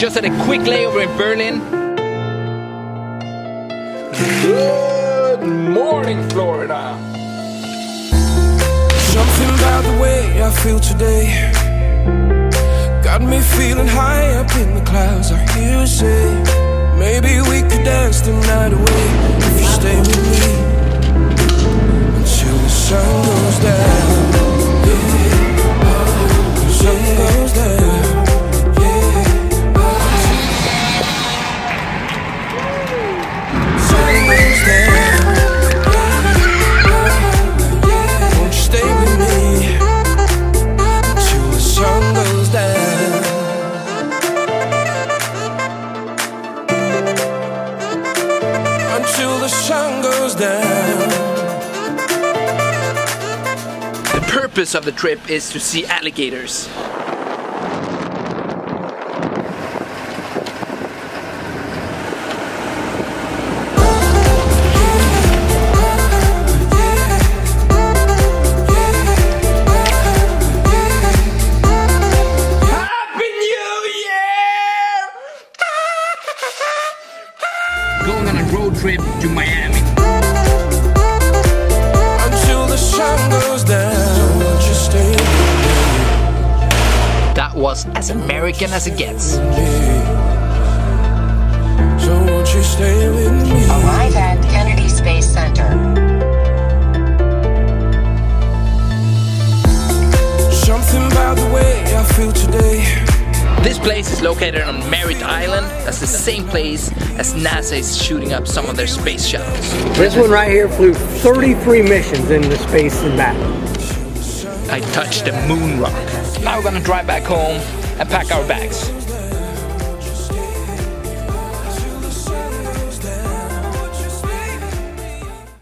just had a quick layover in Berlin. Good morning, Florida. Something about the way I feel today Got me feeling high up in the clouds I hear you say Maybe we could dance the night away Until the sun goes down The purpose of the trip is to see alligators. Going on a road trip to Miami. Until the sun goes down Won't you stay That was as American as it gets. So won't you stay with me uh-huh. This place is located on Merritt Island. That's the same place as NASA is shooting up some of their space shuttles. This one right here flew 33 missions into space and back. I touched the moon rock. Now we're gonna drive back home and pack our bags.